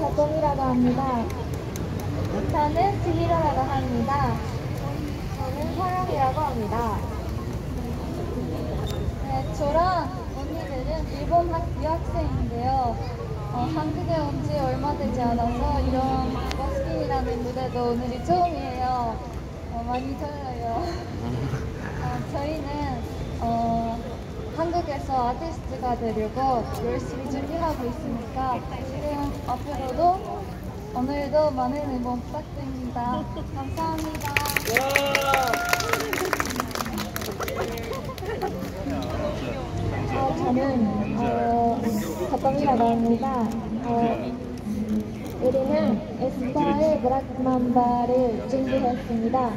사tom이라고 합니다. 저는 지히로라고 합니다. 저는 사랑이라고 합니다. 네, 저랑 언니들은 일본 학, 유학생인데요. 어, 한국에 온 지 얼마 되지 않아서 이런 버스킹이라는 무대도 오늘이 처음이에요. 어, 많이 떨려요. 어, 저희는 어, 한국에서 아티스트가 되려고 열심히 준비하고 있으니까 앞으로도 오늘도 많은 응원 부탁드립니다. 감사합니다. 어, 저는 어, 사tom이라고 합니다. 어, 우리는 에스파의 브라크맘바를 준비했습니다.